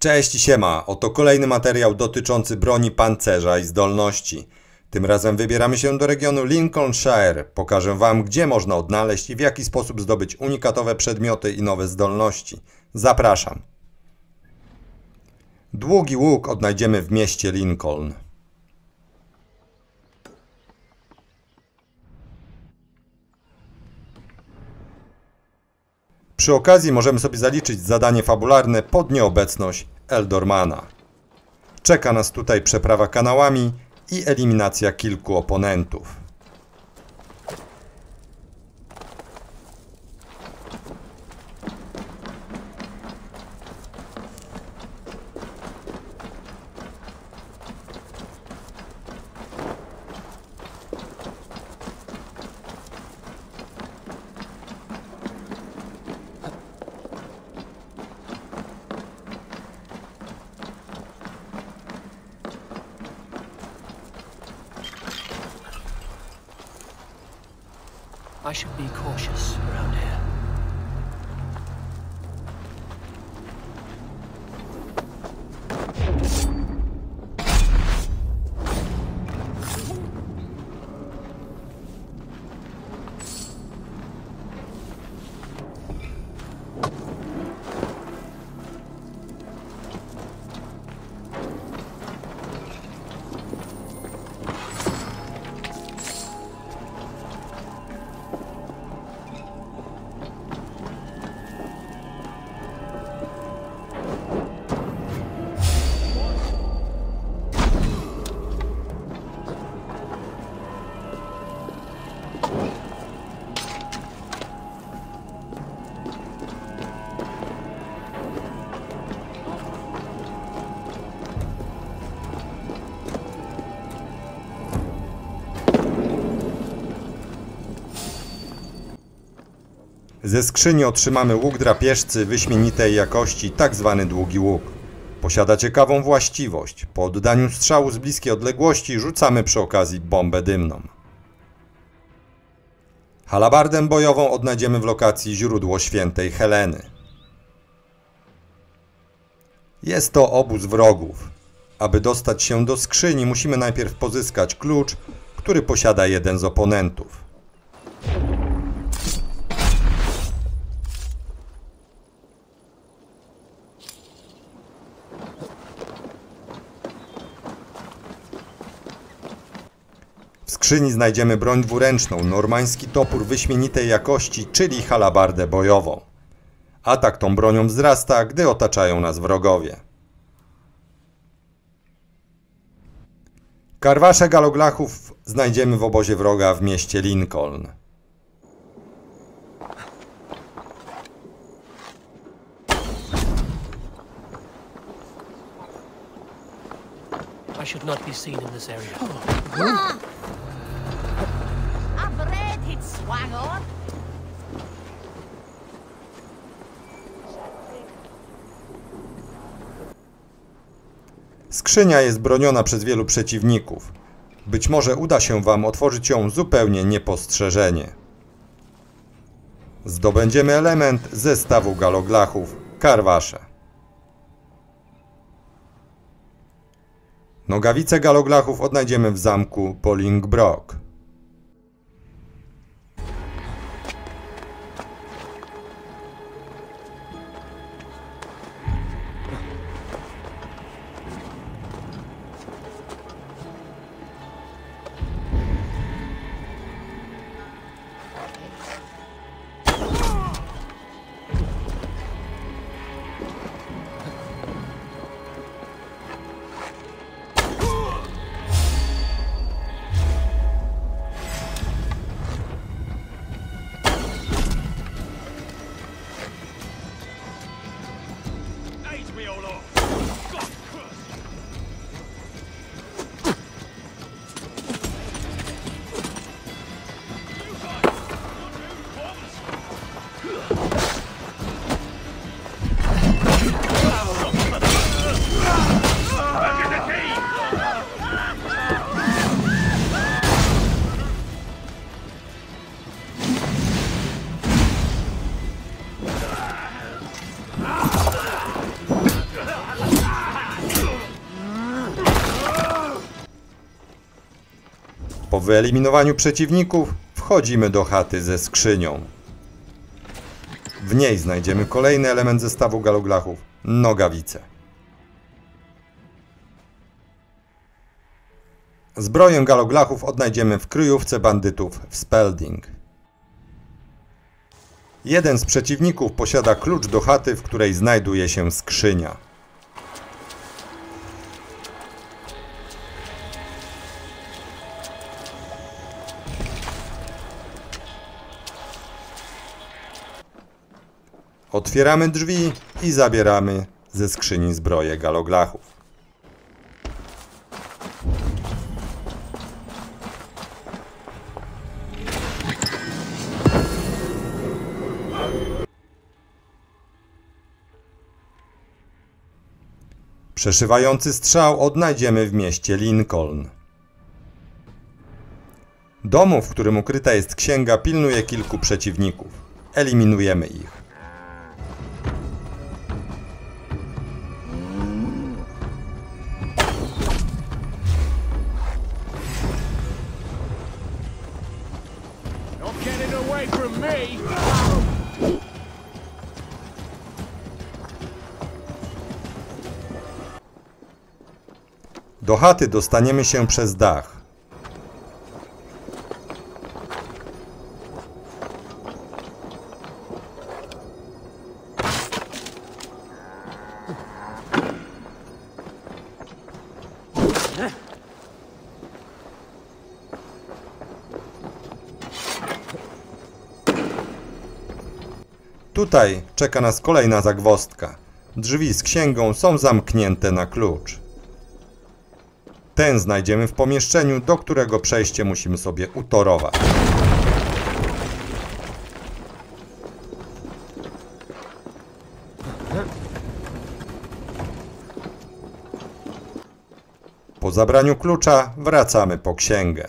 Cześć siema, oto kolejny materiał dotyczący broni pancerza i zdolności. Tym razem wybieramy się do regionu Lincolnshire. Pokażę Wam, gdzie można odnaleźć i w jaki sposób zdobyć unikatowe przedmioty i nowe zdolności. Zapraszam. Długi łuk odnajdziemy w mieście Lincoln. Przy okazji możemy sobie zaliczyć zadanie fabularne pod nieobecność Eldormana. Czeka nas tutaj przeprawa kanałami i eliminacja kilku oponentów. I should be cautious Ze skrzyni otrzymamy łuk drapieżcy wyśmienitej jakości, tak zwany długi łuk. Posiada ciekawą właściwość. Po oddaniu strzału z bliskiej odległości rzucamy przy okazji bombę dymną. Halabardę bojową odnajdziemy w lokacji źródło świętej Heleny. Jest to obóz wrogów. Aby dostać się do skrzyni, musimy najpierw pozyskać klucz, który posiada jeden z oponentów. W skrzyni znajdziemy broń dwuręczną, normański topór wyśmienitej jakości, czyli halabardę bojową. Atak tą bronią wzrasta, gdy otaczają nas wrogowie. Karwasze galoglachów znajdziemy w obozie wroga w mieście Lincoln. I should not be seen in this area. I've swang on. Skrzynia jest broniona przez wielu przeciwników. Być może uda się Wam otworzyć ją zupełnie niepostrzeżenie. Zdobędziemy element zestawu galoglachów Karwasze. Nogawice galoglachów odnajdziemy w zamku Bolingbroke. Po wyeliminowaniu przeciwników wchodzimy do chaty ze skrzynią. W niej znajdziemy kolejny element zestawu galoglachów nogawice. Zbroję galoglachów odnajdziemy w kryjówce bandytów w Spelding. Jeden z przeciwników posiada klucz do chaty, w której znajduje się skrzynia. Otwieramy drzwi i zabieramy ze skrzyni zbroję galoglachów. Przeszywający strzał odnajdziemy w mieście Lincoln. Domu, w którym ukryta jest księga, pilnuje kilku przeciwników. Eliminujemy ich. Away from me! Do chaty dostaniemy się przez dach. Tutaj czeka nas kolejna zagwozdka. Drzwi z księgą są zamknięte na klucz. Ten znajdziemy w pomieszczeniu, do którego przejście musimy sobie utorować. Po zabraniu klucza wracamy po księgę.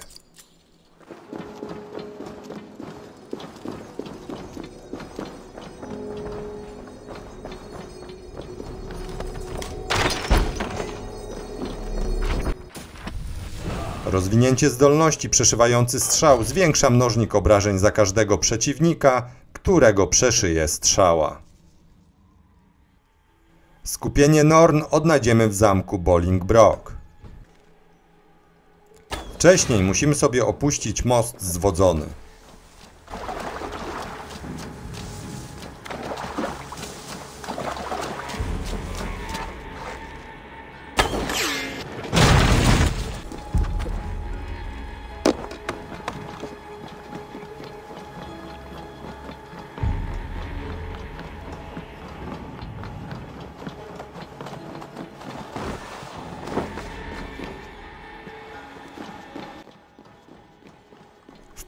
Rozwinięcie zdolności przeszywający strzał zwiększa mnożnik obrażeń za każdego przeciwnika, którego przeszyje strzała. Skupienie Norn odnajdziemy w zamku Bolingbroke. Wcześniej musimy sobie opuścić most zwodzony.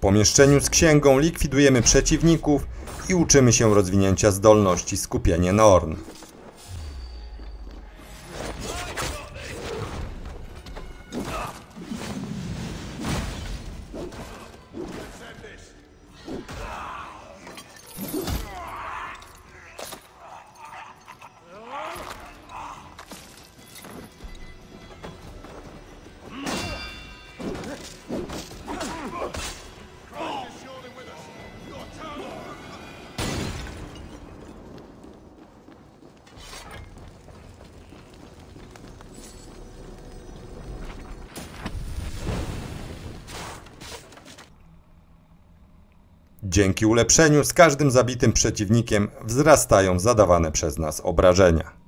Pomieszczeniu z księgą likwidujemy przeciwników i uczymy się rozwinięcia zdolności skupienie Norn. Dzięki ulepszeniu z każdym zabitym przeciwnikiem wzrastają zadawane przez nas obrażenia.